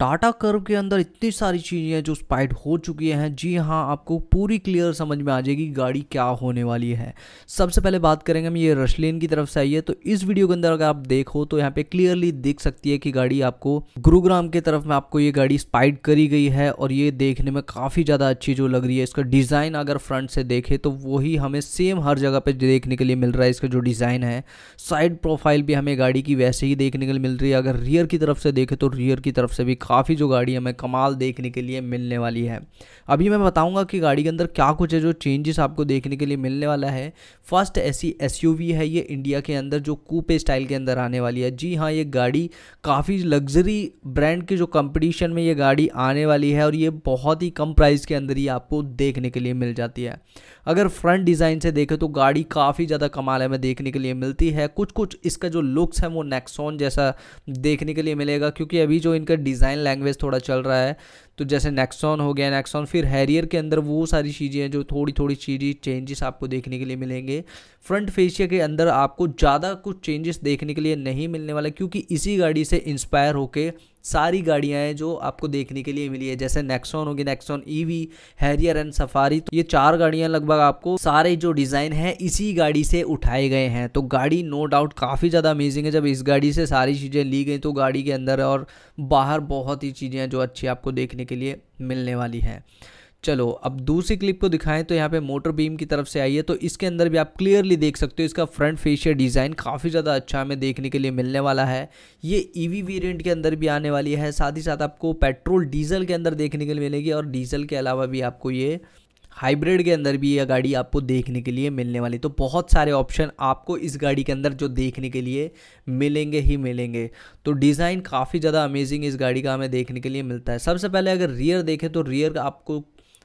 Tata curve के अंदर इतनी सारी चीज़ें हैं जो स्पाइड हो चुकी हैं। जी हाँ आपको पूरी क्लियर समझ में आ जाएगी गाड़ी क्या होने वाली है। सबसे पहले बात करेंगे हम ये रशलेन की तरफ़ से आई है तो इस वीडियो के अंदर अगर आप देखो तो यहाँ पे क्लियरली दिख सकती है कि गाड़ी आपको गुरुग्राम की तरफ़ में आपको ये गाड़ी स्पाइड करी गई है और ये देखने में काफ़ी ज़्यादा अच्छी जो लग रही है। इसका डिज़ाइन अगर फ्रंट से देखे तो वही हमें सेम हर जगह पर देखने के लिए मिल रहा है इसका जो डिज़ाइन है। साइड प्रोफ़ाइल भी हमें गाड़ी की वैसे ही देखने के लिए मिल रही है। अगर रियर की तरफ़ से देखे तो रियर की तरफ़ से भी काफ़ी जो गाड़ी हमें कमाल देखने के लिए मिलने वाली है। अभी मैं बताऊँगा कि गाड़ी के अंदर क्या कुछ है, जो चेंजेस आपको देखने के लिए मिलने वाला है। फ़र्स्ट ऐसी एसयूवी है, ये इंडिया के अंदर, जो कूपे स्टाइल के अंदर आने वाली है। जी हाँ ये गाड़ी काफ़ी लग्जरी ब्रांड के जो कंपटीशन में ये गाड़ी आने वाली है और ये बहुत ही कम प्राइस के अंदर ही आपको देखने के लिए मिल जाती है। अगर फ्रंट डिज़ाइन से देखें तो गाड़ी काफ़ी ज़्यादा कमाल है में देखने के लिए मिलती है। कुछ कुछ इसका जो लुक्स है, वो नेक्सॉन जैसा देखने के लिए मिलेगा, क्योंकि अभी जो इनका डिज़ाइन लैंग्वेज थोड़ा चल रहा है। तो जैसे नेक्सॉन हो गया नेक्सॉन फिर हैरियर के अंदर वो सारी चीज़ें हैं जो थोड़ी थोड़ी चीज़ें चेंजेस आपको देखने के लिए मिलेंगे। फ्रंट फेशिया के अंदर आपको ज़्यादा कुछ चेंजेस देखने के लिए नहीं मिलने वाला क्योंकि इसी गाड़ी से इंस्पायर होके सारी गाड़ियाँ हैं जो आपको देखने के लिए मिली है, जैसे नेक्सॉन होगी Nexon EV Harrier and Safari तो ये चार गाड़ियाँ लगभग आपको सारे जो डिज़ाइन है, इसी गाड़ी से उठाए गए हैं। तो गाड़ी नो डाउट काफ़ी ज़्यादा अमेजिंग है, जब इस गाड़ी से सारी चीज़ें ली गई तो गाड़ी के अंदर और बाहर बहुत ही चीज़ें हैं जो अच्छी आपको देखने के लिए मिलने वाली हैं। चलो, अब दूसरी क्लिप को दिखाएँ तो यहाँ पे मोटर बीम की तरफ़ से आई है तो इसके अंदर भी आप क्लियरली देख सकते हो, इसका फ्रंट फेशियल डिज़ाइन काफ़ी ज़्यादा अच्छा हमें देखने के लिए मिलने वाला है। ये ईवी e वेरिएंट के अंदर भी आने वाली है, साथ ही साथ आपको पेट्रोल डीजल के अंदर देखने के लिए मिलेगी और डीजल के अलावा भी आपको ये हाइब्रिड के अंदर भी यह गाड़ी आपको देखने के लिए मिलने वाली। तो बहुत सारे ऑप्शन आपको इस गाड़ी के अंदर जो देखने के लिए मिलेंगे ही मिलेंगे। तो डिज़ाइन काफ़ी ज़्यादा अमेजिंग इस गाड़ी का हमें देखने के लिए मिलता है। सबसे पहले अगर रियर देखें तो रियर आपको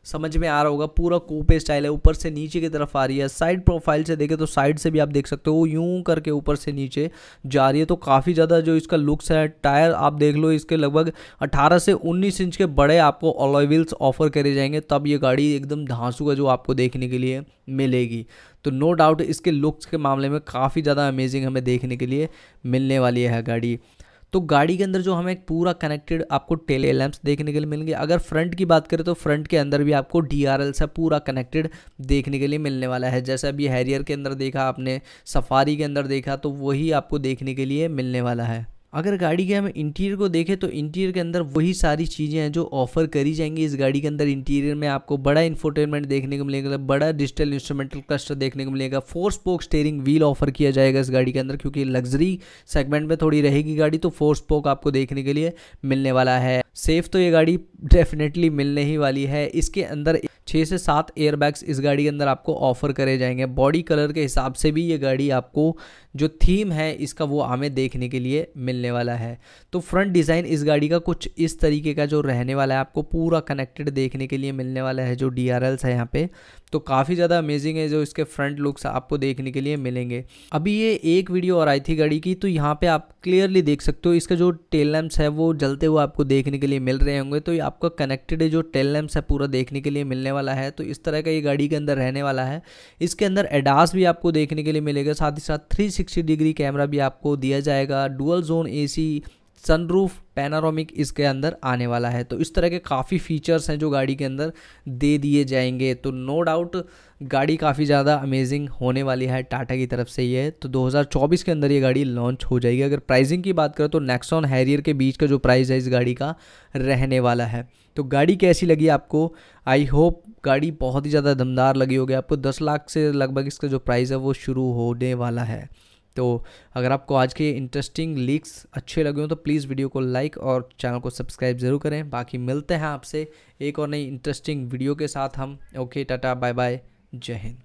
समझ में आ रहा होगा, पूरा कोपे स्टाइल है, ऊपर से नीचे की तरफ़ आ रही है। साइड प्रोफ़ाइल से देखें तो साइड से भी आप देख सकते हो यूँ करके ऊपर से नीचे जा रही है। तो काफ़ी ज़्यादा जो इसका लुक्स है, टायर आप देख लो, इसके लगभग 18 से 19 इंच के बड़े आपको अलॉय व्हील्स ऑफ़र करे जाएँगे, तब ये गाड़ी एकदम धांसू का जो आपको देखने के लिए मिलेगी। तो नो डाउट इसके लुक्स के मामले में काफ़ी ज़्यादा अमेजिंग हमें देखने के लिए मिलने वाली है गाड़ी। तो गाड़ी के अंदर जो हमें पूरा कनेक्टेड आपको टेले लैंप्स देखने के लिए मिलेंगे। अगर फ्रंट की बात करें तो फ्रंट के अंदर भी आपको डीआरएल से पूरा कनेक्टेड देखने के लिए मिलने वाला है। जैसे अभी हैरियर के अंदर देखा आपने सफारी के अंदर देखा तो वही आपको देखने के लिए मिलने वाला है। अगर गाड़ी के हम इंटीरियर को देखें तो इंटीरियर के अंदर वही सारी चीज़ें हैं जो ऑफ़र करी जाएँगी इस गाड़ी के अंदर इंटीरियर में। आपको बड़ा इन्फोटेनमेंट देखने को मिलेगा, बड़ा डिजिटल इंस्ट्रूमेंटल क्लस्टर देखने को मिलेगा। Four spoke steering wheel offer किया जाएगा इस गाड़ी के अंदर क्योंकि लग्जरी सेगमेंट में थोड़ी रहेगी गाड़ी तो फोर स्पोक आपको देखने के लिए मिलने वाला है। सेफ़ तो ये गाड़ी डेफिनेटली मिलने ही वाली है। इसके अंदर छः से सात एयरबैग्स इस गाड़ी के अंदर आपको ऑफ़र करे जाएँगे। बॉडी कलर के हिसाब से भी ये गाड़ी आपको जो थीम है, इसका वो हमें देखने के लिए मिलने वाला है। तो फ्रंट डिज़ाइन इस गाड़ी का कुछ इस तरीके का जो रहने वाला है, आपको पूरा कनेक्टेड देखने के लिए मिलने वाला है जो डी आर एल्स है यहाँ पे। तो काफ़ी ज़्यादा अमेजिंग है जो इसके फ्रंट लुक्स आपको देखने के लिए मिलेंगे। अभी ये एक वीडियो और आई थी गाड़ी की तो यहाँ पर आप क्लियरली देख सकते हो, इसका जो टेल लैम्प्स है वो जलते हुए आपको देखने के लिए मिल रहे होंगे। तो ये आपका कनेक्टेड जो टेल लैम्प्स है, पूरा देखने के लिए मिलने वाला है। तो इस तरह का ये गाड़ी के अंदर रहने वाला है। इसके अंदर एडास भी आपको देखने के लिए मिलेगा। साथ ही साथ थ्री डिग्री कैमरा भी आपको दिया जाएगा। Dual zone AC sunroof panoramic इसके अंदर आने वाला है। तो इस तरह के काफ़ी फीचर्स हैं जो गाड़ी के अंदर दे दिए जाएँगे। तो नो डाउट गाड़ी काफ़ी ज़्यादा अमेजिंग होने वाली है टाटा की तरफ़ से ये। तो 2024 के अंदर ये गाड़ी लॉन्च हो जाएगी। अगर प्राइसिंग की बात करें तो नेक्सॉन हैरियर के बीच का जो प्राइस है इस गाड़ी का रहने वाला है। तो गाड़ी कैसी लगी आपको? आई होप गाड़ी बहुत ही ज़्यादा दमदार लगी होगी आपको। दस लाख से लगभग इसका जो प्राइस है वो शुरू होने वाला है। तो अगर आपको आज के इंटरेस्टिंग लीक्स अच्छे लगे हों तो प्लीज़ वीडियो को लाइक और चैनल को सब्सक्राइब ज़रूर करें। बाकी मिलते हैं आपसे एक और नई इंटरेस्टिंग वीडियो के साथ हम। ओके टाटा बाय बाय जय हिंद।